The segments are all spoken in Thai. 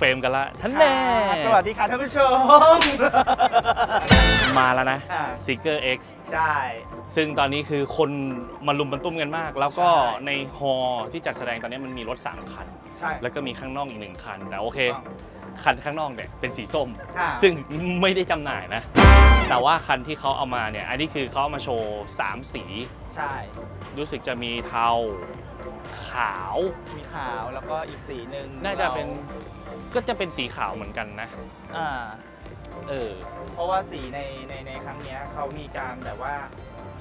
เฟรมกันละท่านแน่สวัสดีค่ะท่านผู้ชม มาแล้วนะอ่า Seeker X ใช่ ซึ่งตอนนี้คือคนมาลุมบรรตุ้มกันมาก แล้วก็ในฮอลล์ที่จัดแสดงตอนนี้มันมีรถ 3 คัน ใช่ แล้วก็มีข้างนอกอีกหนึ่งคัน แต่โอเค คันข้างนอกเนี่ยเป็นสีส้มอ่าซึ่งไม่ได้จำหน่ายนะ แต่ว่าคันที่เขาเอามาเนี่ย อันนี้คือเขาเอามาโชว์ 3 สี ใช่ รู้สึกจะมีเทาขาว มีขาวแล้วก็อีกสีหนึ่งน่าจะเป็น ก็จะเป็นสีขาวเหมือนกันนะ อ่า เออ เพราะว่าสีในในในครั้งเนี้ยเขามีการแบบว่า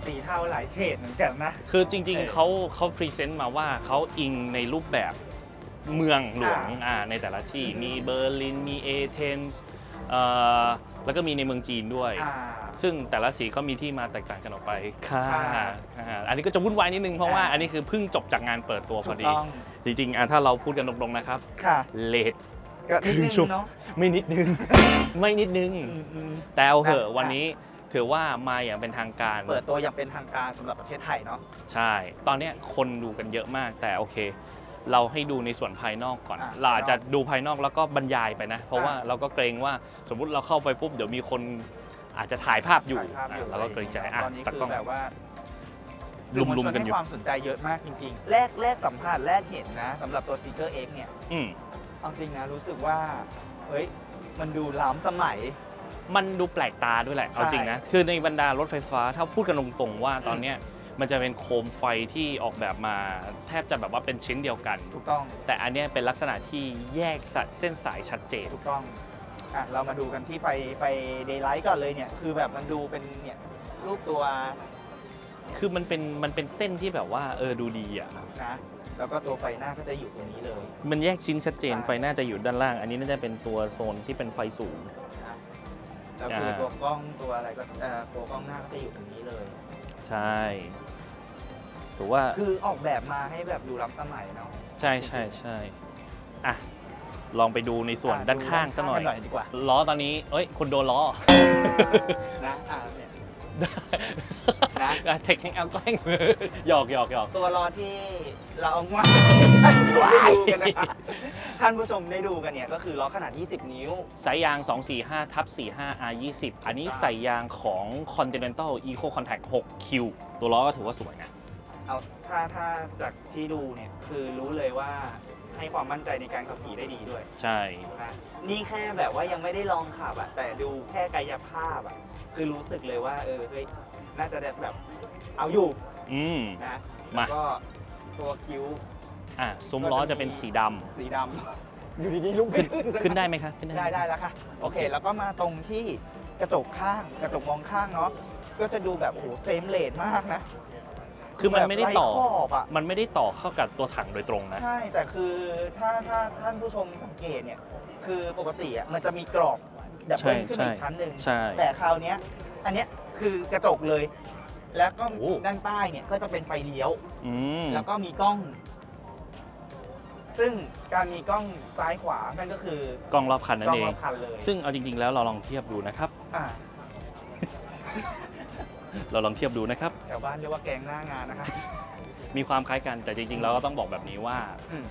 สีเทาหลายเฉดเหมือนกันนะ คือจริงเออๆเขาเขา present มาว่าเขาอิงในรูปแบบเมืองหลวงอ่าอ่าในแต่ละที่อืมมีเบอร์ลินมีเอเธนส์เอ่อแล้วก็มีในเมืองจีนด้วยอ่าซึ่งแต่ละสีก็มีที่มาแตกต่างกันออกไปค่ะใช่อ่าอันนี้ก็จะวุ่นวายนิดนึงเพราะว่าอ่าอันนี้คือเพิ่งจบจากงานเปิดตัวพถูอกดีต้องจริงๆอะถ้าเราพูดกันตรงๆนะครับค่ะเลท ก็นิดนึงชุบเนาะไม่นิดนึง ไม่นิดนึงอืมอืมแต่เอาเหอะอะวันนี้ถือว่ามาอย่างเป็นทางการ เปิดตัวอย่างเป็นทางการสำหรับประเทศไทยเนาะใช่ ตอนเนี้ยคนดูกันเยอะมากแต่โอเค เราให้ดูในส่วนภายนอกก่อนอะเราอาจจะดูภายนอกแล้วก็บรรยายไปนะ เพราะอะว่าเราก็เกรงว่าสมมุติเราเข้าไปปุ๊บเดี๋ยวมีคนอาจจะถ่ายภาพอยู่ถ่ายภาพอยู่อะเราก็เกรงใจอะตอนนี้ตะคืกล้องอแบบว่าลุมๆสื่อวลชกันอยู่ให้ความสนใจเยอะมากจริงๆ แรกแรกสัมผัสแรกเห็นนะสำหรับตัว Seeker X เนี่ยอืม เอาจริงนะรู้สึกว่าเฮ้ยมันดูล้ำสมัย มันดูแปลกตาด้วยแหละใช่เอาจริงนะ คือในบรรดารถไฟฟ้า ถ้าพูดกันตรงๆว่าตอนเนี้ยมันจะเป็นโคมไฟที่ออกแบบมาแทบจะแบบว่าเป็นชิ้นเดียวกัน ถูกต้อง แต่อันเนี้ยเป็นลักษณะที่แยกสัดเส้นสายชัดเจน ถูกต้องอะเรามาดูกันที่ไฟไฟ daylight ก่อนเลยเนี่ย คือแบบมันดูเป็นเนี่ยรูปตัว คือมันเป็นมันเป็นเส้นที่แบบว่าเออดูดีอะนะ แล้วก็ตัวไฟหน้าก็จะอยู่ตรงนี้เลย มันแยกชิ้นชัดเจนใช่ไฟหน้าจะอยู่ด้านล่าง อันนี้น่าจะเป็นตัวโซนที่เป็นไฟสูงนะแล้วคืออ่าตัวกล้องตัวอะไรก็เอ่อตัวกล้องหน้าก็จะอยู่ตรงนี้เลย ใช่ถือว่าคือออกแบบมาให้แบบดูล้ำสมัยเนาะ ใช่ใช่ใช่อะลองไปดูในส่วนอะด้านข้างซะหน่อยดูด้านข้างกันหน่อยดีกว่าล้อตอนนี้ เอ้ยคุณโดนล้อ นะอะเนี่ย นะนะเทคนิคเอาแกล้งมือหยอกหยอกหยอกตัวล้อที่เราเอามาท่านผู้ชมได้ดูกันนะคะท่านผู้ชมได้ดูกันเนี่ยก็คือล้อขนาด 20 นิ้ว สายยาง 245ทับ45 R20 อันนี้ใส่ยางของ Continental Eco Contact 6Q ตัวล้อก็ถือว่าสวยนะเอาถ้าถ้าจากที่ดูเนี่ยคือรู้เลยว่าให้ความมั่นใจในการขับขี่ได้ดีด้วย ใช่นะนี่แค่แบบว่ายังไม่ได้ลองขับอะแต่ดูแค่กายภาพอะคือรู้สึกเลยว่าเออเฮ้ย น่าจะได้แบบเอาอยู่อืม นะมา แล้วก็ตัวคิ้วอะซุ้มล้อจะเป็นสีดสีดำอยู่ดีๆลุกำไม่ขึ้นขึ้นสักขึ้นได้หอยไหมคะขึ้นได้ได้ได้แล้วค่ะ โอเค แล้วก็มาตรงที่กระจกข้างกระจกมองข้างเนาะก็จะดูแบบโอ้โห frameless มากนะคือมันไม่ได้ต่อ แบบไร้ขอบอะ มันไม่ได้ต่อเข้ากับตัวถังโดยตรงนะ ใช่ แต่คือถ้าถ้าท่านผู้ชมสังเกตเนี่ย คือปกติอะมันจะมีกรอบ double ใช่ขึ้นมาอีกใช่ชั้นหนึ่งใช่ แต่คราวเนี้ย อันเนี้ยคือกระจกเลย แล้วก็โอ้ ด้านใต้เนี่ยก็จะเป็นไฟเลี้ยว อืมแล้วก็มีกล้อง ซึ่งการมีกล้องซ้ายขวานั่นก็คือกล้องรอบคันนั่นเอง กล้นองเอรอบคันเลยซึ่งเอาจริง ๆ แล้วเราลองเทียบดูนะครับ อ่าเราลองเทียบดูนะครับ แถวบ้านเรียกว่าแกงหน้างานนะคะมีความคล้ายกันแต่จริง ๆ เราก็ต้องบอกแบบนี้ว่า อืม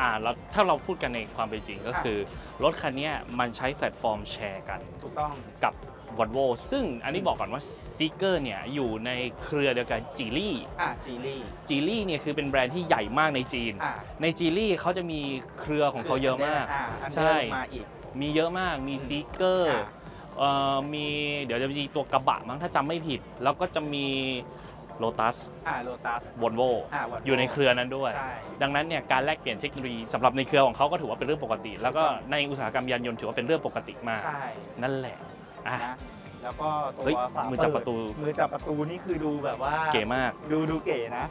อ่าแล้วถ้าเราพูดกันในความเป็นจริงก็อะคือ รถคันเนี้ยมันใช้แพลตฟอร์มแชร์กัน ถูกต้อง กับ Volvo ซึ่งอันนี้บอกก่อนว่า ZEEKR เนี่ยอยู่ในเครือเดียวกัน Geely อ่า Geelyจีลี่เนี่ยคือเป็นแบรนด์ที่ใหญ่มากในจีน อ่าในจีลี่เขาจะมีเครือของเขาเยอะมาก อ่าอันใช่เดินมาอีก มีเยอะมากมีอืม Seeker อ่าเอ่อมีเดี๋ยวจะมีตัวกระบะมั้งถ้าจำไม่ผิด แล้วก็จะมี Lotus อ่าโลตัส Volvo อ่า Volvo อยู่ในเครือนั้นด้วย ใช่ ดังนั้นเนี่ยการแลกเปลี่ยนเทคโนโลยีสำหรับในเครือของเขาก็ถือว่าเป็นเรื่องปกติ แล้วก็ในอุตสาหกรรมยานยนต์ถือว่าเป็นเรื่องปกติมาก ใช่ นั่นแหละ อะ นะแล้วก็ตัวเฮ้ยฝามือจับเประตู มือจับประตูนี่คือดูแบบว่าเก๋มาก ดูดูเก๋นะ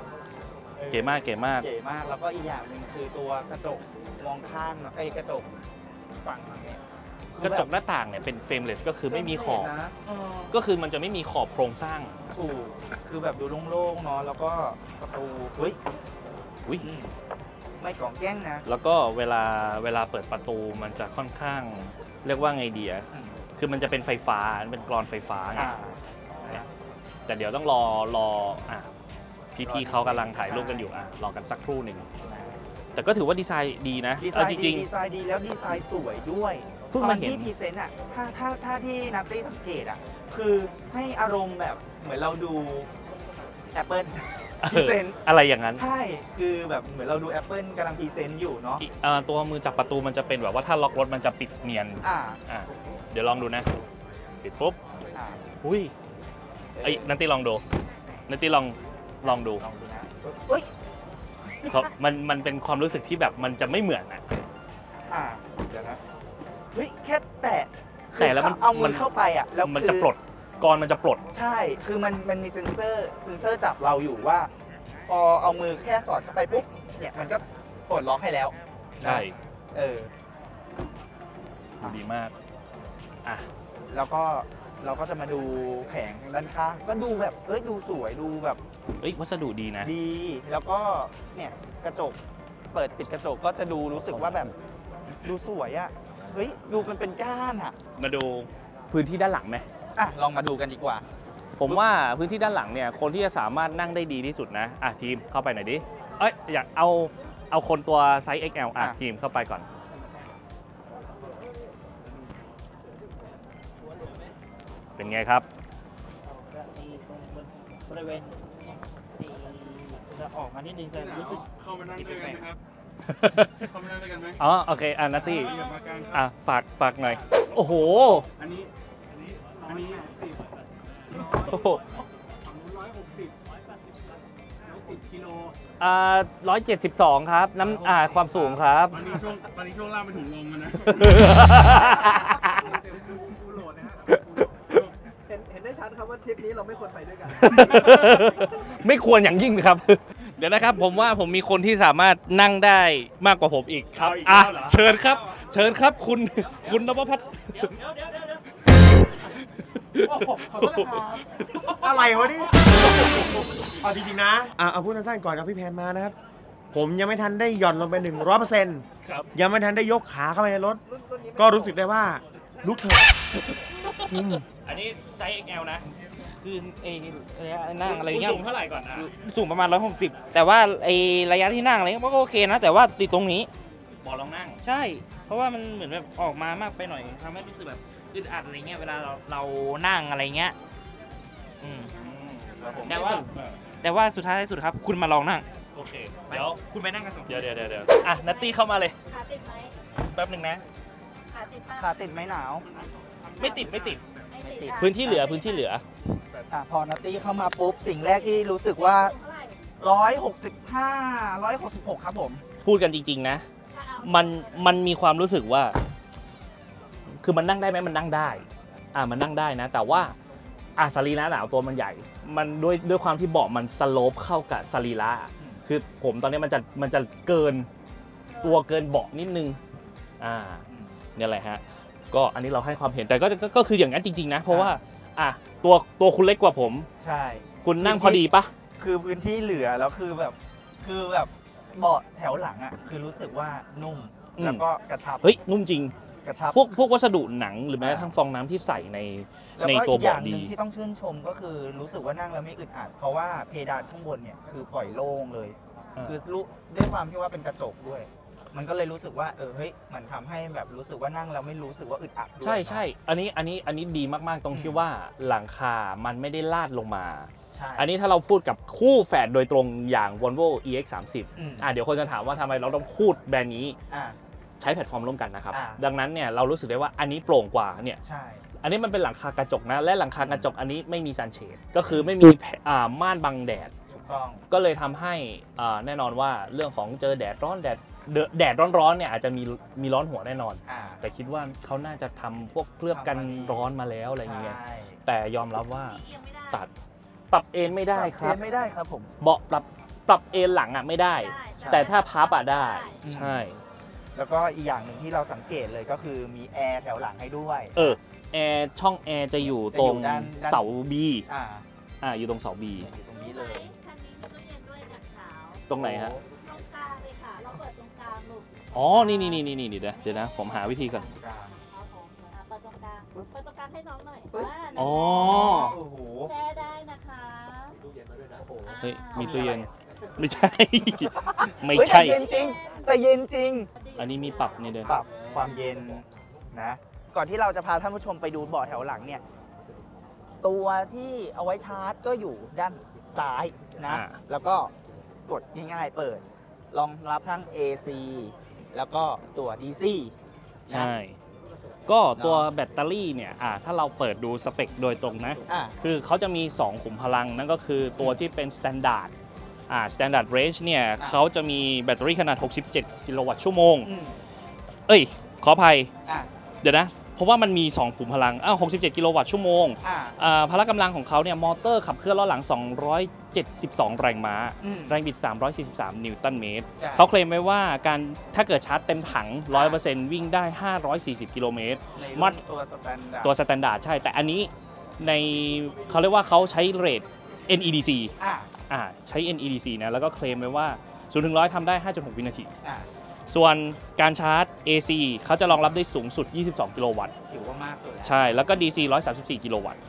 ออเก๋มากเก๋มาก เก๋มากแล้วก็อีกอย่างหนึ่งคือตัวกระจกมองข้างเนอะไอ้ยกระจกฝั่งเนี่ยกระจกหน้าต่างเนี่ยเป็นเฟรมเลสก็คือไม่มีขอบ นะเออ ก็คือมันจะไม่มีขอบโครงสร้าง ถูกคือแบบดูโล่งๆเนาะแล้วก็ประตูเฮ้ยอุ้ยอืมไม่กล่องแกล้งนะแล้วก็เวลาเวลาเปิดประตูมันจะค่อนข้าง เรียกว่าไงเดียอืม คือมันจะเป็นไฟฟ้าเป็นกรอนไฟฟ้าไงอ่า เนี่ยแต่เดี๋ยวต้องรอรออะพี่ๆเขากำลังถ่ายรูปกันอยู่อะรอกันสักครู่หนึ่งนะแต่ก็ถือว่าดีไซน์ดีนะดีไซเอาจริง ดีไซน์ดีแล้วดีไซน์สวยด้วยเพิ่งมาเห็นตอนที่ present อะถ้าถ้าถ้าที่นัตตี้สังเกตอะ คือให้อารมณ์แบบเหมือนเราดู Apple present ๆอะไรอย่างนั้น ใช่คือแบบเหมือนเราดู Apple กำลัง present อยู่เนาะอีกเอ่อตัวมือจับประตูมันจะเป็นแบบว่าถ้าล็อกรถมันจะปิดเนียนอ่าอะ เดี๋ยวลองดูนะ ปิดปุ๊บอ่าอุ้ยไอ้ยนันตี้ลองดู นันตี้ลองลองดูลองดูนะเอ้ยเพราะมันมันเป็นความรู้สึกที่แบบมันจะไม่เหมือนอะอ่าเดี๋ยวนะเฮ้ยแค่แตะแต่แล้วมันเอามืมัอนเข้าไปอะแล้วมันคือจะปลดกรอนมันจะปลด ใช่ คือมันมันมีเซ็นเซอร์เซ็นเซอร์จับเราอยู่ว่าพอเอามือแค่สอดเข้าไปปุ๊บเนี่ยมันก็ปลดล็อกให้แล้ว ใช่ เออดูดีมาก อะแล้วก็เราก็จะมาดูแผงด้านข้างก็ดูแบบเอ้ยดูสวยดูแบบเอ้ยวัสดุดีนะ ดี แล้วก็เนี่ยกระจกเปิดปิดกระจกก็จะดูรู้สึกว่าแบบดูสวยอะ่ะเฮ้ยดูมันเป็นก้านอะ่ะมาดูพื้นที่ด้านหลังไหมอะลองมาดูกันดีกว่า ผมว่าพื้นที่ด้านหลังเนี่ยคนที่จะสามารถนั่งได้ดีที่สุดนะอะทีมเข้าไปหน่อยดิเอ้ยอยากเอาเอาคนตัวไซส์ XL อะอะ ทีมเข้าไปก่อน เป็นไงครับบริเวณจะออกมานิดนึงจะรู้สึกเข้ามานั่งด้วยกันไหมครับเข้ามานั่งด้วยกันไหมอ๋อโอเคอะนัตตี้อย่ามากลางครับอะฝากฝากหน่อย โอ้โห อันนี้ อันนี้อันนี้สิบโอ้โหร้อยหกสิบร้อยสิบกิโลอ่าร้อยเจ็ดสิบสองครับ น้ำอ่าความสูงครับตอนนี้ช่วงตอนนี้ช่วงล่างเป็นถุงลมกันนะเต็มฟูฟูโหลดนะฮะเห็นเห็นได้ชัดครับว่าทริป นี้เราไม่ควรไปด้วยกัน ไม่ควรอย่างยิ่งครับ เดี๋ยวนะครับผมว่าผมมีคนที่สามารถนั่งได้มากกว่าผมอีกครับเอาอีกอะแล้วเหรอเชิญครับ เชิญครับคุณคุณนพพัฒน์อะไรวะนี่เอาจริงๆนะอะเอาพูดสั้นๆก่อนครับพี่แพนมานะครับ ผมยังไม่ทันได้หย่อนลงไปหนึ่งร้อยเปอร์เซ็นต์ครับยังไม่ทันได้ยกขาเข้าไปในรถ ก็รู้สึกได้ว่าลุกเถอะอืมอันนี้ไซส์ XL นะ คือเอระยะนั่งอะไรคุณเงี้ยสูงเท่าไหร่ก่อนอะสูงประมาณ 160 แต่ว่าไอระยะที่นั่งอะไรเงี้ยมันก็โอเคนะ แต่ว่าติดตรงนี้บอกลองนั่ง ใช่ เพราะว่ามันเหมือนแบบออกมามากไปหน่อยทำให้รู้สึกแบบอึดอัดอะไรเงี้ยเวลาเราเรานั่งอะไรเงี้ยอืมแต่ว่าแต่ว่าสุดท้ายที่สุดครับ คุณมาลองนั่งโอเคเดี๋ยวคุณไปนั่งกันสองคนเดี๋ยวเดี๋ยวเดี๋ยวเดี๋ยวอะนัตตี้เข้ามาเลยขาติดไหมแป๊บหนึ่งนะขาติดปะขาติดไหมหนาว ไม่ติดไม่ติดไม่ติดอะพื้นที่เหลือพื้นที่เหลือ อะพอนัตตี้เข้ามาปุ๊บ สิ่งแรกที่รู้สึกว่าเท่าไหร่165 166 ครับผม พูดกันจริง ๆ นะถ้าเอามันมันมีความรู้สึกว่า คือมันนั่งได้ไหมมันนั่งได้ อ่ามันนั่งได้นะ แต่ว่าอะสรีระหนาวตัวมันใหญ่ มันด้วยด้วยความที่เบาะมันสโลปเข้ากับสรีระอืมคือผมตอนนี้มันจะมันจะเกินตัวเกินเบาะนิดนึง อ่าเนี่ยแหละฮะ ก็อันนี้เราให้ความเห็นแต่ก็ก็ก็คืออย่างนั้นจริง ๆ นะ เพราะว่า อะตัวตัวคุณเล็กกว่าผม ใช่ คุณนั่งพอดีปะคือพื้นที่เหลือแล้วคือแบบ คือแบบเบาะแถวหลังอะคือรู้สึกว่านุ่มแล้วก็กระชับเฮ้ยนุ่มจริงกระชับพวกพวกวัสดุหนังหรือแม้กระทั่งฟองน้ำที่ใส่ในแล้วในก็ตัวอีกอย่าเบาะงหดีนึ่งที่ต้องชื่นชมก็คือรู้สึกว่านั่งแล้วไม่อึดอัดเพราะว่าเพดานข้างบนเนี่ยคือปล่อยโล่งเลยอ่าคือรู้ด้วยความที่ว่าเป็นกระจกด้วย มันก็เลยรู้สึกว่าเออเฮ้ยมันทำให้แบบรู้สึกว่านั่งแล้วไม่รู้สึกว่าอึดอัดด้วยใช่ใช่อันนี้อันนี้อันนี้ดีมากๆตรงที่ว่าหลังคามันไม่ได้ลาดลงมาใช่อันนี้ถ้าเราพูดกับคู่แฝดโดยตรงอย่าง Volvo EX30 อืมอะเดี๋ยวคนจะถามว่าทำไมเราต้องพูดแบรนด์นี้อ่าใช้แพลตฟอร์มร่วมกันนะครับอ่าดังนั้นเนี่ยเรารู้สึกได้ว่าอันนี้โปร่งกว่าเนี่ยใช่อันนี้มันเป็นหลังคากระจกนะ และหลังคากระจกอันนี้ไม่มี sunshade ก็คือไม่มีแผอ่าม่านบังแดดถูกต้องก็เลยทำให้อ่าแน่นอนว่าเรื่องของเจอแดดร้อนแดดเดอะ แดดร้อนๆเนี่ยอาจจะมีมีร้อนหัวแน่นอน อ่าแต่คิดว่าเขาน่าจะทำพวกเคลือบกันร้อนมาแล้วอะไรอย่างเงี้ยใช่แต่ยอมรับว่าเอียงไม่ได้ตัดปรับเอนไม่ได้ครับเรียนไม่ได้ครับผม เบาะปรับปรับเอนหลังอะไม่ได้ได้แต่ถ้าพับอะได้ใช่ แล้วก็อีกอย่างหนึ่งที่เราสังเกตเลยก็คือมีแอร์แถวหลังให้ด้วย เออแอร์ช่องแอร์จะอยู่ตรงจะอยู่ด้านด้าน เสาบีอ่าอ่าอยู่ตรงเสาบี อยู่ตรงนี้เลเลยยคันนี้มีตู้เย็นด้วยจากขาว ตรงไหนฮะตร อ๋อนี่นี่นี่นี่นี่เดี๋ยวนะเดี๋ยวนะ ผมหาวิธีก่อน ครับผมอะเปิดตรงกลางเปิดตรงกลางให้น้องหน่อยปึ๊บว่าอ๋อ โอ้โหแช่ได้นะคะตู้เย็นมาด้วยนะอ่าเฮ้ย มีตู้เย็น ไม่ใช่ ไม่เฮ้ยใช่แต่เย็นจริง แต่เย็นจริง อันนี้มีปรับในเดินปรับความเย็นนะ ก่อนที่เราจะพาท่านผู้ชมไปดูเบาะแถวหลังเนี่ย ตัวที่เอาไว้ชาร์จก็อยู่ด้านซ้ายนะอ่าแล้วก็กดง่ายๆเปิดรองรับทั้ง AC แล้วก็ตัว DC นะ ใช่ ก็ตัวแบตเตอรี่เนี่ยอ่าถ้าเราเปิดดูสเปคโดยตรงนะ อะ คือเขาจะมี 2 ขุมพลัง นั่นก็คือตัวที่เป็น Standard อ่า Standard Range เนี่ยเขาจะมีแบตเตอรี่ขนาด 67 กิโลวัตต์ชั่วโมง อืมเอ้ย ขออภัย อะ เดี๋ยวนะเพ ราะว่ามันมี 2ขุมพลังอ้าว67 กิโลวัตต์ชั่วโมงอะอ่าพละกำลังของเขาเนี่ยมอเตอร์ขับเคลื่อนล้อหลัง 272 แรงม้าอืมแรงบิด 343 นิวตันเมตรใช่เขาเคลมไว้ว่าการถ้าเกิดชาร์จเต็มถัง 100%วิ่งได้ 540 กิโลเมตรในมัรุ่ดนตัว standard ตัว standardดาร์ดใช่ แต่อันนี้ในเขาเรียกว่าเขาใช้ rate NEDC อะอ่าใช้ NEDC นะแล้วก็เคลมไว้ว่า0ถึง100ทำได้ 5.6 วินาทีอะ ส่วนการชาร์จ AC เขาจะรองรับได้สูงสุด 22 กิโลวัตต์ ถือว่ามากสุดแล้วใช่ แล้วก็ DC 134 กิโลวัตต์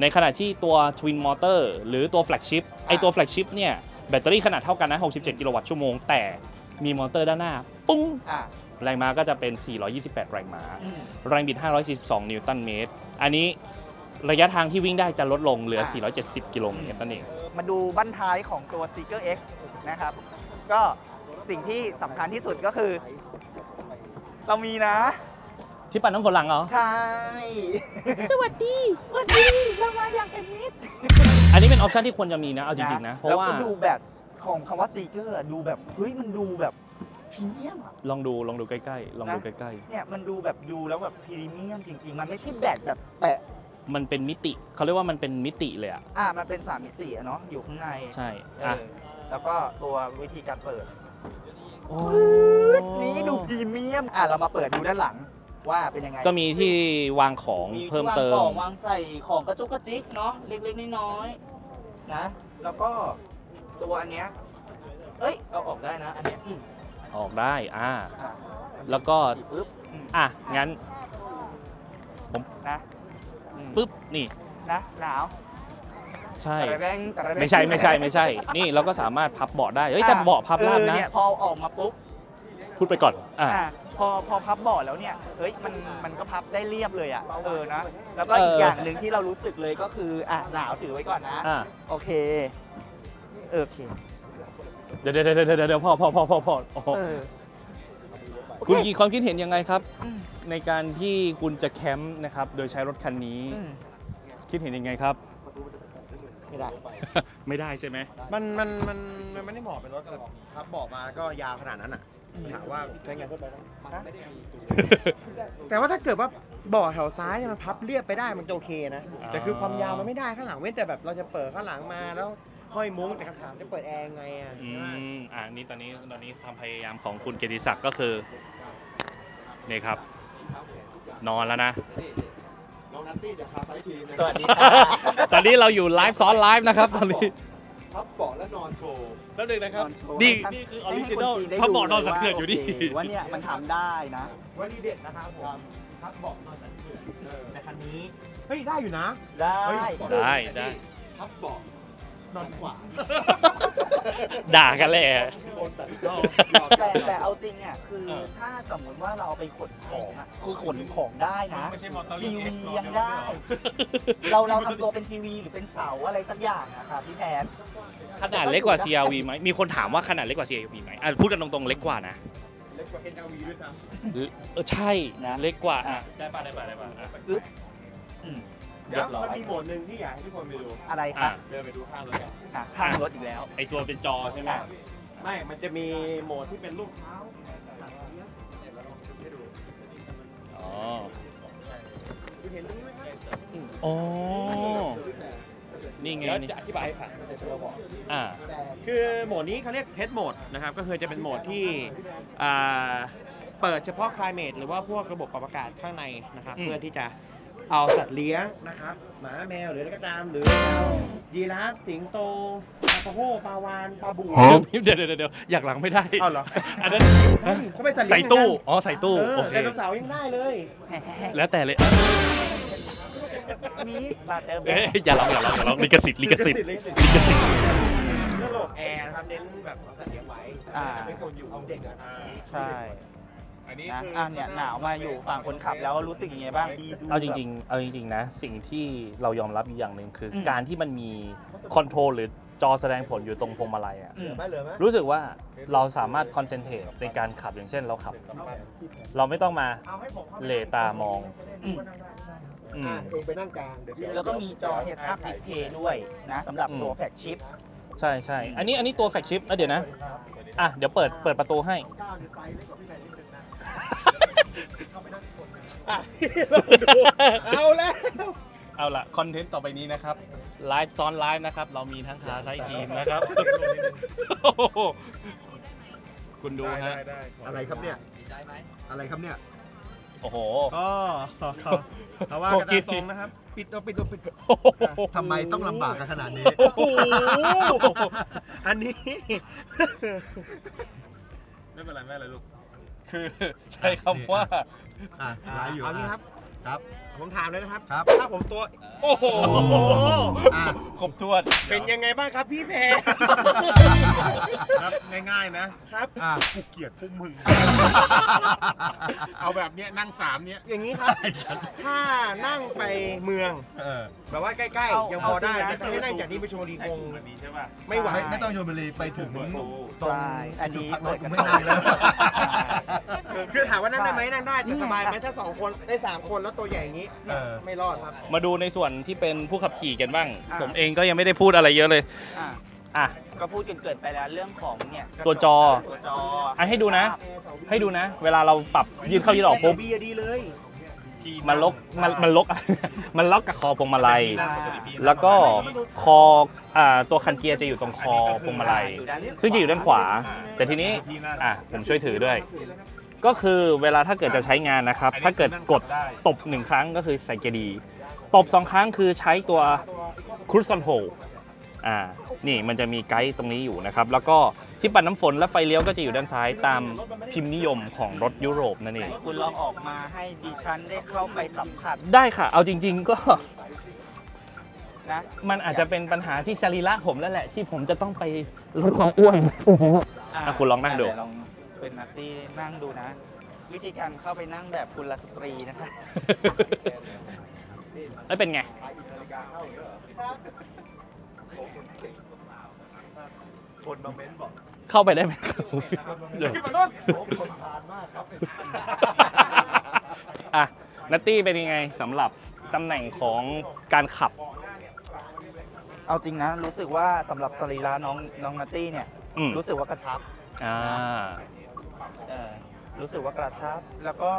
ในขณะที่ตัว Twin Motor หรือตัว Flagship ไอตัว Flagship เนี่ย แบตเตอรี่ขนาดเท่ากันนะ 67 กิโลวัตต์ชั่วโมง แต่มีมอเตอร์ด้านหน้า ปุ้งอะแรงม้าก็จะเป็น 428 แรงม้าอืมแรงบิด 542 นิวตันเมตร อันนี้ระยะทางที่วิ่งได้จะลดลงเหลืออ่า470 กิโลเมตรนั่นเอง มาดูบั้นท้ายของตัว Seeker X นะครับ ก็ สิ่งที่สำคัญที่สุดก็คือ เรามีนะ ที่ปั่นน้ำฝนหลังเหรอ ใช่ สวัสดีสวัสดีเรามาอย่างเอ็นนิดอันนี้เป็นออปชันที่ควรจะมีนะ เอาจริงๆนะ เพราะว่าแล้วก็ดูแบบของคำว่า Seeker อะดูแบบ เฮ้ย มันดูแบบพรีเมียมอะ ลองดูลองดูใกล้ๆ ลองดูนะใกล้เนี่ยมันดูแบบดูแล้วแบบพรีเมียมจริง ๆ มันไม่ใช่แบตแบบแปะ ๆ มันเป็นมิติเขาเรียกว่ามันเป็นมิติเลยอะ อะมันเป็นสามมิติอะเนาะอยู่ข้างในใช่ เออะ อแล้วก็ตัววิธีการเปิด โอ้นี่ดูพรีเมียม อะเรามาเปิดดูด้านหลังว่าเป็นยังไง ก็มีที่วางของมีเพิ่มที่วางเติกล่มองวางใส่ของกระจุกกระจิกเนาะเล็กๆน้อยๆนะ แล้วก็ตัวอันเนี้ย เอ้ยเอาออกได้นะอันเนี้ยอืมออกได้ อ่า อะแล้วก็ปึ๊บอืมอะ งั้นนะอืมปุ๊บ นี่ นะหนาว ใช่ตะระแรงตะระแรงไม่ใช่ไม่ใช่ไม่ใช่ นี่เราก็สามารถพับเบาะได้เฮ้ยแต่เบาะพับลาบเออนะเนี่ยพอออกมาปุ๊บพูดไปก่อนอะอะพอพอพับเบาะแล้วเนี่ยเฮ้ยมันมันก็พับได้เรียบเลยอะเออนะแล้วก็เอออีอีกอย่างหนึ่งที่เรารู้สึกเลยก็คืออะหนาวถือไว้ก่อนนะ อะโอเคเออโอเคเดี๋ยวเดี๋ยวเดี๋ยวเดี๋ยวเดี๋ยวพ่อพ่อพ่อพ่อพ่อโอ้โหเออคุณมีความคิดเห็นยังไงครับ อืมในการที่คุณจะแคมป์นะครับโดยใช้รถคันนี้ อืมคิดเห็นยังไงครับ ไม่ได้ ไม่ได้ใช่ไหมมันมันมันมันไม่ได้เหมาะเป็นรถกระบะครับบอกมาก็ยาวขนาดนั้นอะถามว่าใช้งานทั่วไปไหมแต่ว่าถ้าเกิดว่าเบาะแถวซ้ายเนี่ยมันพับเรียบไปได้มันจะโอเคนะ แต่คือความยาวมันไม่ได้ข้างหลังเว้นแต่แบบเราจะเปิดข้างหลังมาแล้วห้อยมุ้งแต่คำถามจะเปิดแอร์ไงอะอืใช่ไหมมอ่านี่ตอนนี้ตอนนี้ความพยายามของคุณเกียรติศักดิ์ก็คือนี่ครับ นอนแล้วนะน้ องนัตตี้จะพาไซต์ทีมสวัสดีค่ะตอนนี้เราอยู่ไลฟ์ซ้อนไลฟ์นะครับ ตอนนี้พับเบาะและนอนโชว์แป๊บนึงนะครับนอนโชว์นี่ให้นี่คือออให้ริจิคนนอลจีนได้พระดูเบาะนอนสันเขื่อนอยู่นี่โเคว่าเนี่ยมันทำได้นะวันนี้เด็ดนะครับผมพักเบาะนอนสันเขื่อนในคันนี้ เฮ้ยได้อยู่นะ ได้ได้ได้พับเบาะ นอนขวาด่ากันแหละบนสันแต่แต่เอาจริงเนี่ยคือเออถ้าสมมุติว่าเราเอาไปขนของอะคือขนของได้นะทีวียังได้ เราเราทำตัวเป็นทีวีหรือเป็นเสาอะไรสักอย่างนะครับพี่แพนขนาดเล็กกว่า CRV ไหมมีคนถามว่าขนาดเล็กกว่า CRV ไหมอะพูดกันตรงๆเล็กกว่านะเล็กกว่า NRV ด้วยซ้เออใช่นะเล็กกว่าอะได้ป่ะได้ป่ะได้ป่ะอะปึ๊บอืมำ เดี๋ยวมันมีโหมดหนึ่งที่อยากให้ทุกคนไปดูอะไรคอะรับเดินไปดูข้างรถกันอะข้างรถอีกแล้ว ไอตัวเป็นจอใช่ไหมไม่ มันจะมีโหมดที่เป็นรูปเท้าอ๋อคุณเห็นตรงนี้ไหมครับอ๋อนี่ไงเดี๋ยวนี่จะอธิบายให้ฟังเราบอกอ่าคือโหมดนี้เขาเรียกเทสโหมดนะครับ ก็คือจะเป็นโหมดที่อ่าเปิดเฉพาะ climate หรือว่าพวกระบบปรับอากาศข้างในนะครับอืมเพื่อที่จะ เอาสัตว์เลี้ยงนะครับ หมาแมวหรืออะไรก็ตาม หรือเอายีราฟสิงโตปลาโฮปลาวานปลาบูเดี๋ยวเดี๋ยวเดี๋ยวอยากหลังไม่ได้เอาเหรออันนั้นเขาเป็นสัตว์เลี้ใส่ยงตู้เหมือนกันอ๋อใส่ตู้เอโออเคไดโนเสาร์ยังได้เลย แล้วแต่เลยมีสปาเตอร์แบเอ้ยงอย่าร้องอย่าร้องอย่าร้องลิขสิทธิ์ลิขสิทธิ์ลิขสิทธิ์ลิขสิทธิ์ก็โหลดแอร์นะครับเน้นแบบเอาสัตว์เลี้ยงไว้อ่าเป็นคนอยู่เอาเด็กอะใช่ อันนี้นะคืออะเนี่ยหนาวมาอยู่ฝั่งคนขับแล้วรู้สึกยังไงบ้าง เอาจริงๆ เอาจริงๆ นะ สิ่งที่เรายอมรับอีกอย่างหนึ่งคืออม การที่มันมีคอนโทรลหรือจอแสดงผลอยู่ตรงพวงมาลัยอะอืม ไม่เหลือไหมรู้สึกว่าเราสามารถคอนเซนเทรตในการขับอย่างเช่นเราขับ เราไม่ต้องมาเหลตามองอืม อืม อะเองไปนั่งกลางเดี๋ยวพี่แล้วก็มีจอ Head Up Display ด้วยนะสำหรับอืมตัว Flagship ใช่ใช่อันนี้อันนี้ตัว Flagship อะเดี๋ยวนะ อะ เดี๋ยวเปิดเปิดประตูให้ ก้าวในไซส์เล็กกว่าพี่แมนนิดนึงนะเข้าไปนั่งค นหนึ่งเอาแล้วเอาละ content ต่อไปนี้นะครับไลฟ์ซ้อนไลฟ์นะครับ เรามีทั้ง Carsideteam นะครับโอ้โหคุณดูฮะอะไรครับเนี่ยอะไรครับเนี่ย โอ้โห ก็เขาว่ากันตามตรงนะครับ ปิดเอาปิดเอาปิดทำไมต้องลำบากกันขนาดนี้โอ้โหอันนี้ ไม่เป็นไรไม่เป็นไรลูก คือใช้คำว่า อะไลฟ์อยู่เอางี้ครับ ครับ ผมถามเลยนะครับ ครับ ถ้าผมตัว โอ้โหอะครบถ้วนเป็นยังไงบ้างครับพี่แพรครับง่ายๆนะครับอะกูเกลียดพวกมึง เอาแบบเนี้ยนั่งสามเนี้ย อย่างนี้ครับ ถ้านั่งไปเมือง เออ แบบว่าใกล้เอาๆยังพอได้เอาจริงนะแต่ถ้าให้นั่งจากนี้ไปชลบุรีคงมันดีใช่ป่ะไม่ไหว ไม่ไม่ต้องชลบุรีไปถึงตรงใช่อันนี้จุดพักรถเปิดกักูนไม่นั่งแล้ว คือถามว่านั่งได้ไหมนั่งได้แต่สบายไหมถ้าสองคนได้สามคนแล้วตัวใหญ่อย่างนี้เออ ไม่รอดครับ มาดูในส่วนที่เป็นผู้ขับขี่กันบ้าง อะ ผมเองก็ยังไม่ได้พูดอะไรเยอะเลยอะอะ ก็พูดกันเกิดไปแล้วเรื่องของเนี่ยกระตัวจอ ตัวจออะให้ดูนะ ให้ดูนะ เวลาเราปรับยืดเข้ายืดออกปุ๊บบีดีเลย มันล็อกมันมันล็อก มันล็อกกับคอพวงมาลัยอ่าแล้วก็คออ่าตัวคันเกียร์จะอยู่ตรงคอพวงมาลัยอยู่ด้านซึ่งจะอยู่ด้านขวา แต่ทีนี้อะผมช่วยถือด้วย ก็คือเวลาถ้าเกิดจะใช้งานนะครับ ถ้าเกิดกดตบหนึ่งครั้งก็คือใส่เกียร์ดี ตบสองครั้งคือใช้ตัว cruise control อ่า นี่มันจะมีไกด์ตรงนี้อยู่นะครับ แล้วก็ที่ปัดน้ำฝนและไฟเลี้ยวก็จะอยู่ด้านซ้ายตามพิมพ์นิยมของรถยุโรปนั่นเอง คุณลองออกมาให้ดิฉันได้เข้าไปสัมผัส ได้ค่ะ เอาจริง ๆ ก็นะมันอาจจะเป็นปัญหาที่สรีระผมแล้วแหละ ที่ผมจะต้องไปลดความอ้วนอะคุณลองนั่งดูะ เยลองเป็นนัตตี้นั่งดูนะ วิธีการเข้าไปนั่งแบบกุลสตรีนะคะ แล้วเป็นไง คนมาเม้นบอกเข้าไปได้ไหมเดี๋ยวโอ้คนทานมากครับอะนัตตี้เป็นยังไงสำหรับตำแหน่งของการขับ เอาจริงนะ รู้สึกว่าสำหรับสรีระน้องน้องนัตตี้เนี่ย อืม รู้สึกว่ากระชับ อ่า เออรู้สึกว่ากระชับ แล้วก็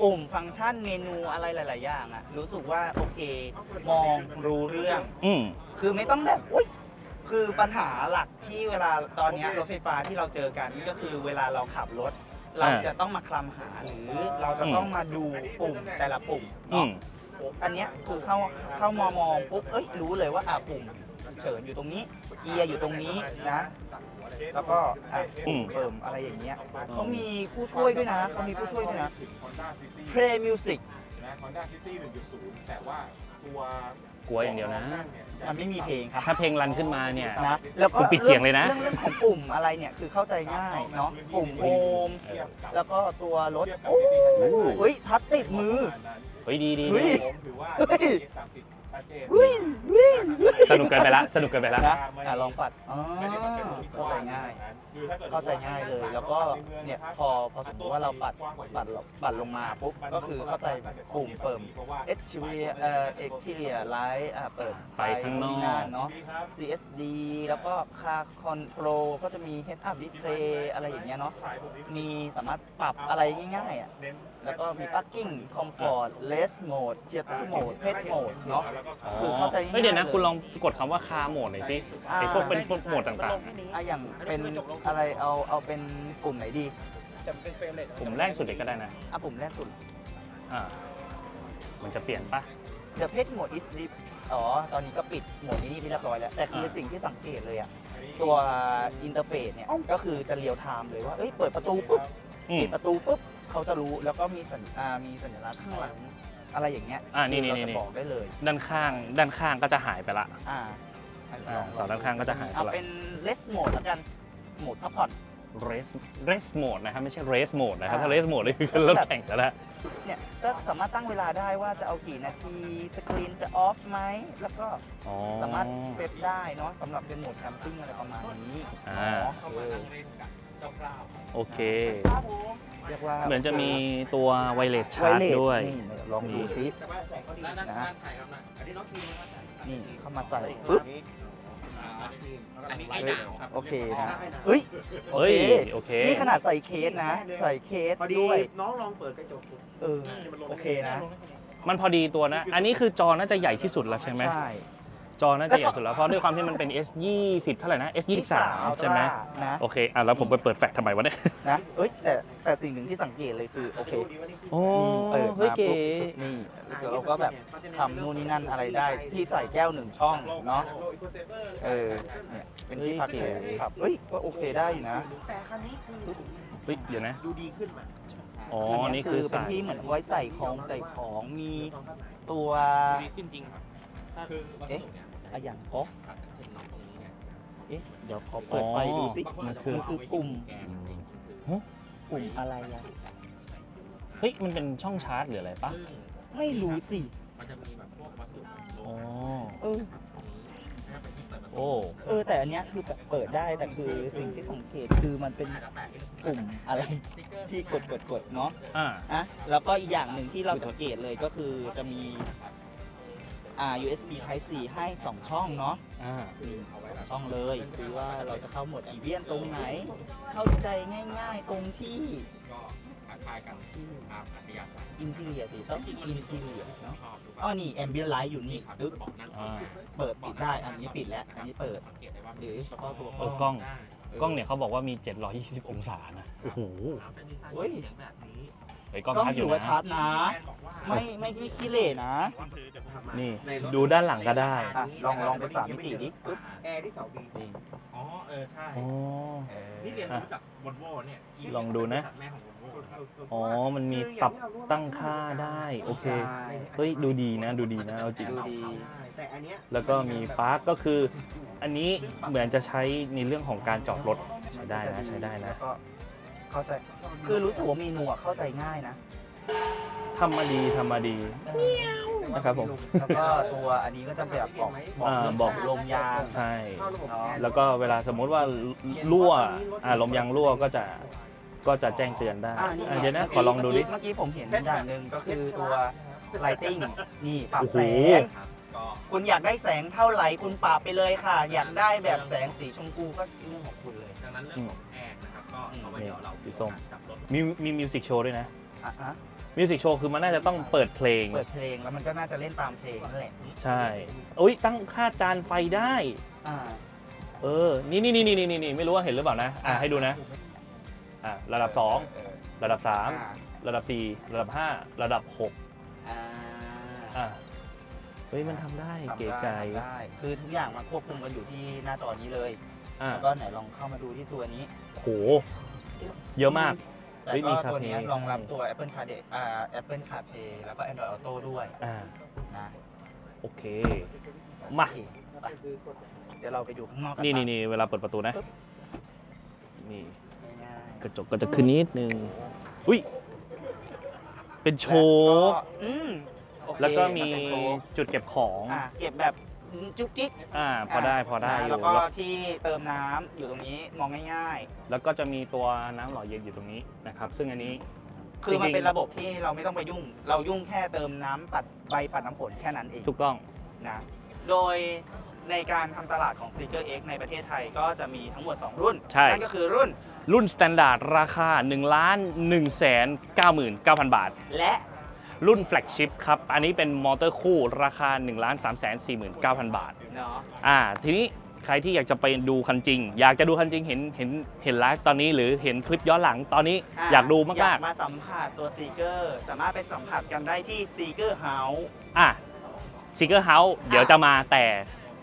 ปุ่มฟังก์ชันเมนูอะไรหลาย ๆ อย่างอะรู้สึกว่าโอเค มองรู้เรื่อง อืม คือไม่ต้องแบบอุ้ยคือปัญหาหลักที่เวลาตอนเนี้ยรถไฟฟ้าที่เราเจอกันก็คือเวลาเราขับรถ เราจะต้องมาคลำหาหรือเราจะต้องมาดูปุ่มแต่ละปุ่มอืเนาะม อันเนี้ยคือเข้าเข้ามามองปุ๊บเอ้ยรู้เลยว่าอะปุ่ม เฉินอยู่ตรงนี้ เกียร์อยู่ตรงนี้นะ แล้วก็อะปุ่มเพิ่มอะไรอย่างเงี้ยเขามีผู้ช่วยด้วยนะเขามีผู้ช่วยด้วยนะ Play Music นะ Honda City 1.0 แต่ว่าตัวกลัวอย่างเดียวนะ มันไม่มีเพลงครับ ถ้าเพลงรันขึ้นมาเนี่ย นะแล้วก็คุณปิดเสียงเลยนะเรื่องเรื่องของปุ่มอะไรเนี่ยคือเข้าใจง่ายเนาะปุ่มโฮมแล้วก็ตัวรถโอ้เฮ้ย touch ติดมือ เฮ้ยดีดีเฮ้ดีย ผมถือว่า เฮ้ย30 ชัดเจนวิ่งวิ่งสนุกเกินไปละสนุกเกินไปละนะอะลองปัดอ๋อเข้าใจง่ายเข้าใจง่ายเลย แล้วก็เนี่ยพอพอสมมติว่าเราปัดปัดปัดลงมาปุ๊บก็คือเข้าใจปุ่มเปิด exterior เอ่อ exterior light อะเปิดไฟข้างนอกหเนาะ CSD แล้วก็ car control ก็จะมี Head Up Display อะไรอย่างเงี้ยเนาะมีสามารถปรับอะไรง่ายๆอะแล้วก็มี Parking Comfort Less Mode Theater Mode Pet Mode เนาะคือเข้าใจง่ายๆเฮ้ยเดี๋ยวนะเลยคุณลองกดคำว่าคาโหมดหน่อยสิไอพวกเป็นพวกโหมดต่างอะอย่างเป็นอะไรเอาเอาเป็นปุ่มไหนดีๆผมแรกสุดเลยก็ได้นะอะปุ่มแรกสุด อ่ามันจะเปลี่ยนปะ The Pet Mode is deep อ๋อ ตอนนี้ก็ปิดโหมดนี้นี่ไปเรียบร้อยแล้ว แต่คือสิ่งที่สังเกตเลยอะตัว interface เนี่ย ก็คือจะ real-time เลยว่า เอ้ย เปิดประตูปุ๊บ อืม ปิดประตูปุ๊บ เขาจะรู้ แล้วก็มีสัญอ่ามีสัญลักษณ์ข้างหลัง อะไรอย่างเงี้ยอ่านี่คือนี่เรานี่จะบอกได้เลยด้านข้าง ด้านข้างก็จะหายไปละ อ่าอ่าเสาด้านข้างก็จะหายไปเอาละ เป็น rest mode แล้วกันโหมดพักผ่อน race race mode นะครับไม่ใช่ race mode นะครับอ่าถ้า race mode นี่คือรถแข่งแล้วนะ เนี่ยก็สามารถตั้งเวลาได้ว่าจะเอากี่นาทีสกรีนจะ off ไหมแล้วก็อ๋อสามารถเซตได้เนาะสำหรับเป็นโหมดแคมปิ้งอะไรประมาณนี้อ่า เนาะเข้า มานั่งเล่นกับเจ้ากล้าวโอเค เรียกว่าเหมือนจะมีตัว wireless ไว charge เลสด้วย นี่ลองดูซิแต่ว่าใส่ก็ดีแล้วนั่นนะนั่นถ่ายกันนะอันนี้น้องทีมนะครับนี่เข้ามาใส่ปึ๊ปึ๊บบอันนี้ไอ้หนาวครับโอเคนะเฮ้ยโอเฮ้ยเคโอเค นี่ขนาดใส่เคสนะ ใส่เคสพอดีด้วยน้องลองเปิดกระจกสิเออโอเคนะ มันพอดีตัวนะ อันนี้คือจอน่าจะใหญ่ที่สุดแล้วใช่ไหมใช่ จอน่าจะใหญ่สุดแล้วเพราะด้วยความที่มันเป็น S 20เท่าไหร่นะ S 23ใช่ไหมนะโอเคอะแล้วผมไปเปิดแฟลชทำไมวะเนี่ยนะเอ้ยแต่แต่สิ่งหนึ่งที่สังเกตเลยคือโอเคโอ้เปิดเฮ้ยมาเก๋ปุ๊บนี่เราก็แบบทำนู่นนี่นั่นอะไรได้ที่ใส่แก้วหนึ่งช่องเนาะเออเนี่ยเป็นที่พักแขกครับเอ้ยก็โอเคได้อยู่นะแต่คันนี้คือเฮ้ยเดี๋ยวนะดูดีขึ้นมาอ๋ออันี่คือเป็นใส่ที่เหมือนไว้ใส่ของใส่ของมีตัวดีขึ้นจริงครับคือวัสเอ๊ะดุเนี่ย อะอย่างก็ครับเป็นน้องตรงนี้เนี่ยเอ๊ะเดี๋ยวขอเปิดไฟดูสิมันคือมันคือปุ่มแกนจริงๆคือฮะปุ่มอะไรอะเฮ้ยมันเป็นช่องชาร์จหรืออะไรปะซึ่งไม่รู้สิมันจะมีแบบพวกวัสดุโลอ๋อหะเออตรงนี้ถ้าเป็นที่เปิดประตูโอ้เออแต่อันเนี้ยคือแบบเปิดได้แต่คือสิ่งที่สังเกตคือมันเป็นอาจจะแปะให้ดูปุ่มอะไรสติ๊กเกอร์ที่กดกดกดเนาะอ่าอะแล้วก็อีกอย่างหนึ่งที่เราสังเกตเลยก็คือจะมี อ่า USB Type C ให้ 2 ช่องเนาะอ่านี่สองช่องเลยคือว่าเราจะเข้าโหมดอีเวียนตรงไหน เข้าใจง่ายๆตรงที่ก็ทักทายกันตามอัธยาศัยอินทีเรียติต้องอินทีเรียเนาะชอบหรือเปอ๋อล่านี่แอมเบียนไลท์อยู่นี่ครับปึ๊บบอกนั่นอ่าเปิดปิดได้อันนี้ปิดแล้วอันนี้เปิดสังเกตได้ว่าหรือเฉพาะตัวเออกล้องกล้องเนี่ยเขาบอกว่ามี 720 องศานะ โอ้โหเฮ้ยเฮ้ยกล้ องกล้องชัดอยู่อยู่ว่านะชัดนะ ไม่ไม่ไม่ขี้เหร่นะนี่ดูด้านหลังก็ได้อะลองลองไปสามมิติดิปึ๊บแอร์ที่เสาบีนี่อ๋อ เออ ใช่ อ๋อเออนี่เรียนรู้จากวอลโว่เนี่ยลองดูนะ บริษัทแม่ของวอลโว่นะครับอ๋อ มันมีปรับตั้งค่าได้ โอเค เฮ้ย ดูดีนะ ดูดีนะ เอาจริง ดูดี แต่อันเนี้ยแล้วก็มีปาร์คก็คือ อันนี้เหมือนจะใช้ในเรื่องของการจอดรถ ใช้ได้นะ ใช้ได้นะ แล้วก็ เข้าใจ คือรู้สึกว่ามีหนวกเข้าใจง่ายนะทำมาดีทำมาดีนะครับผม แล้วก็ตัวอันนี้ก็จะแบบบอกบอกอ่าเรื่องบอกของลมยางใช่เข้าระบบเนาะแล้วก็เวลาสมมุติว่ารั่วอ่าลมยางรั่วก็จะก็จะแจ้งเตือนได้อ่านี่อะเดี๋ยวนะ ขอลองดูดิ เมื่อกี้ผมเห็นอย่างหนึ่งก็คือตัว lighting นี่ปรับโอ้โหแสงคุณอยากได้แสงเท่าไหร่คุณปรับไปเลยค่ะ อยากได้แบบแสงสีชมพูก็เรื่องของคุณเลย ดังนั้นเรื่องของ แอร์นะครับก็เอาไว้เดี๋ยวเราสีส้ม จับรถมีมี music show ด้วยนะ อะฮะ music show คือมันน่าจะต้องเปิดเพลง เปิดเพลงแล้วมันก็น่าจะเล่นตามเพลงนั่นแหละใช่อุ้ยตั้งค่าจานไฟได้ อ่าเออ นี่นี่นี่นี่นี่นี่ไม่รู้ว่าเห็นหรือเปล่านะ อ่าให้ดูนะ อ่าระดับ2ระดับอ่า3 ระดับ 4 ระดับ 5 ระดับ 6 อ่าอ่าเฮ้ย มันทำได้ทำเก๋ได้ไก่ทำได้คือทุกอย่างมันควบคุมกันอยู่ที่หน้าจอนี้เลย อ่าแล้วก็ไหนลองเข้ามาดูที่ตัวนี้ โห เยอะมากแต่เฮ้ยมีก็ตัว CarPlay เนี้ยรองรับตัว Apple CarPlay อ่า Apple CarPlay แล้วก็ Android Auto ด้วยอ่านะโอเค มาโอเคไปเดี๋ยวเราไปดูข้างนอกกันี่บ้านี่งนี่เวลาเปิดประตูนะ นี่ง่ายๆกระจกก็จะขึ้นนิดนึง อุ้ย เป็นโชคอืมโอเคแล้วก็มีนเป็นโชว์จุดเก็บของอะเก็บแบบ จุ๊กจิ๊กอ่าพอได้พอได้นะอยู่แล้วก็แล้วที่เติมน้ำอยู่ตรงนี้มองง่ายแล้วก็จะมีตัวน้ำหล่อเย็นอยู่ตรงนี้นะครับ ซึ่งอันนี้ๆคือมันจริงๆเป็นระบบที่เราไม่ต้องไปยุ่ง เรายุ่งแค่เติมน้ำปัดใบปัดน้ำฝนแค่นั้นเองถูกต้องนะโดยในการทำตลาดของ Seeker X ในประเทศไทยก็จะมีทั้งหมด 2 รุ่นใช่นั่นก็คือรุ่น รุ่น Standard ราคา1ล้าน1แสน99,000 บาท และ รุ่น Flagship ครับ อันนี้เป็นมอเตอร์คู่ราคา1ล้าน3แสน49,000 บาทเนาะอ่าทีนี้ใครที่อยากจะไปดูคันจริง อยากจะดูคันจริงเห็นเห็นเห็นไลฟ์ตอนนี้หรือเห็นคลิปย้อนหลังตอนนี้อยากดูอยามากกมาสัมผัสตัว Seeker สามารถไปสัมผัสกันได้ที่ Seeker House ๆอะ Seeker House เดี๋ยวจะมาแต่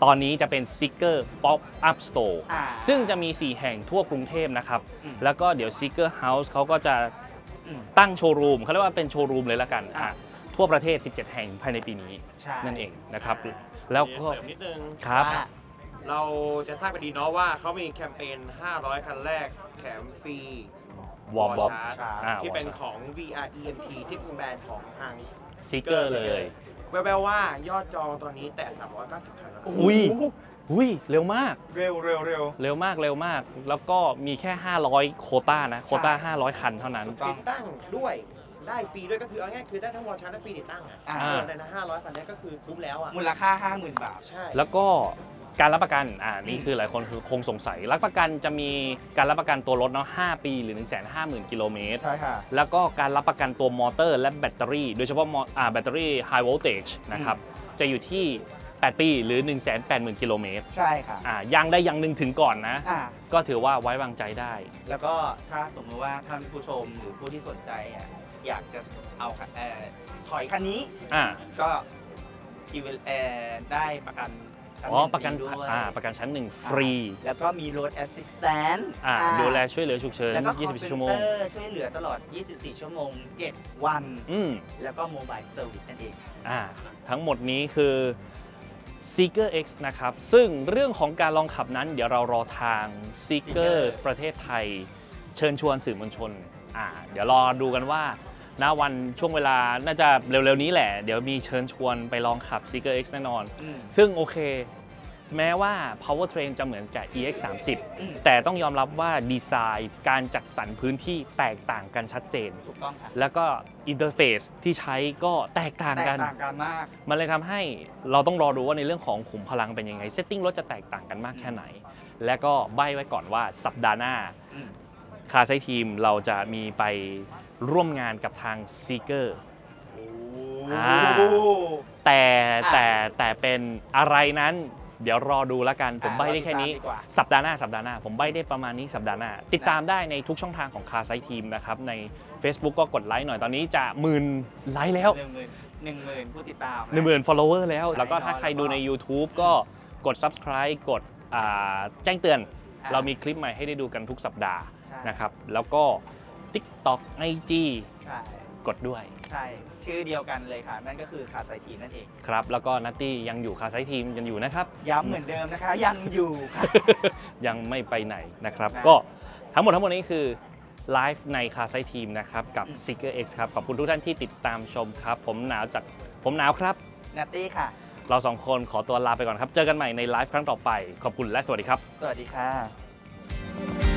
ตอนนี้จะเป็น Seeker Pop Up Store อ่าซึ่งจะมี 4 แห่งทั่วกรุงเทพนะครับอืมแล้วก็เดี๋ยว Seeker House เขาก็จะอืม ตั้งโชว์รูมเขาเรียกว่าเป็นโชว์รูมเลยละกันอะทั่วประเทศ 17 แห่งภายในปีนี้ ใช่ นั่นเองนะครับ แล้วก็ เสริมนิดนึงครับ ว่าเราจะทราบกันดีเนาะว่าเขามีแคมเปญ 500 คันแรกแถมฟรี wall box charge อ่าที่เป็นของ VREMT ที่เป็นแบรนด์ของทาง Zeekr เลย แว่วๆว่ายอดจองตอนนี้แตะ390คันแล้วอุ้ย อุ้ยเร็วมาก เร็วเร็วเร็ว เร็วมากเร็วมาก แล้วก็มีแค่ 500 โควต้านะ โควต้า 500 คันเท่านั้นถูกต้องติดตั้งด้วยได้ฟรีด้วยก็คือเอาง่ายๆคือได้ทั้งวอลชาร์จและฟรีติดตั้งอะอ่าอ่าในนะ500คันนี้ก็คือคุ้มแล้วอะมูลค่า 50,000 บาท ใช่แล้วก็การรับประกัน อ่า นี่คือหลายคนคือคงสงสัย รับประกันจะมีการรับประกันตัวรถเนาะ 5 ปีหรือ 150,000 กิโลเมตร ใช่ค่ะ แล้วก็การรับประกันตัวมอเตอร์และแบตเตอรี่ โดยเฉพาะมออ่าแบตเตอรี่ High Voltage นะครับ จะอยู่ที่ 8 ปีหรือ 180,000กิโลเมตรใช่ค่ะอ่ายังได้ยังหนึ่งถึงก่อนนะ อ่าก็ถือว่าไว้วางใจได้ แล้วก็ถ้าสมมติว่าท่านผู้ชมหรือผู้ที่สนใจอะอยากจะเอาคันเอ่อถอยคันนี้อ่าก็พีเวลเอ่อได้ประกันชั้นอ๋อหงประกันด้วยอ่าประกันชั้นหนึ่งฟรีแล้วก็มี road assistantอ่าดูแลช่วยเหลือฉุกเฉินแล้วก็24 ชั่วโมงช่วยเหลือตลอด 24 ชั่วโมง 7 วัน อืม แล้วก็ mobile service นั่นเอง อ่าทั้งหมดนี้คือ Zeekr X นะครับ ซึ่งเรื่องของการลองขับนั้น เดี๋ยวเรารอทาง Zeekr ประเทศไทย เชิญชวนสื่อมวลชนอ่าเดี๋ยวรอดูกันว่าณวันช่วงเวลาน่าจะเร็วๆนี้แหละ เดี๋ยวมีเชิญชวนไปลองขับ Zeekr X แน่นอนอืมซึ่งโอเค แม้ว่า powertrain จะเหมือนกับ EX อืม30แต่ต้องยอมรับว่าดีไซน์การจัดสรรพื้นที่แตกต่างกันชัดเจน ถูกต้องค่ะ แล้วก็ interface ที่ใช้ก็แตกต่างแตกกัน ต่างกันมาก มันเลยทำให้เราต้องรอดูว่าในเรื่องของขุมพลังเป็นยังไง setting รถจะแตกต่างกันมากแค่ไหน และก็ใบไว้ก่อนว่าสัปดาห์หน้า อืม คาไซทีมเราจะมีไปร่วมงานกับทาง Seeker อ่า แต่แต่แต่เป็นอะไรนั้น เดี๋ยวรอดูแล้วกัน ผมใบได้แค่นี้ รอติดตามดีกว่า สัปดาห์หน้าสัปดาห์หน้า ผมใบได้ประมาณนี้สัปดาห์หน้า ติดตามได้ในทุกช่องทางของคาไซทีมนะครับ ใน Facebook ก็กดไลค์หน่อยตอนนี้จะหมื่นไลค์แล้ว หนึ่งหมื่นหนึ่งหมื่นผู้ติดตามะหนึ่งหมื่น follower แล้วใช่แล้วก็ถ้าใครดูใน YouTube ก็กด subscribe กดอ่าแจ้งเตือน อ่า เรามีคลิปใหม่ให้ได้ดูกันทุกสัปดาห์ใช่นะครับ แล้วก็ TikTok IG ใช่กดด้วย ใช่ ชื่อเดียวกันเลยค่ะ นั่นก็คือคาไซทีนั่นเอง ครับ แล้วก็นัตตี้ยังอยู่คาไซทีมยังอยู่นะครับ ย้ำเหมือนเดิมนะคะ ยังอยู่ค่ะ ยังไม่ไปไหนนะครับ นะ ก็ทั้งหมดทั้งหมดนี้คือไลฟ์ในคาไซทีมนะครับกับ Seeker X ครับ ขอบคุณทุกท่านที่ติดตามชมครับ ผมหนาวจากผมหนาวครับ นัตตี้ค่ะ เราสองคนขอตัวลาไปก่อนครับ เจอกันใหม่ในไลฟ์ครั้งต่อไป ขอบคุณและสวัสดีครับ สวัสดีค่ะ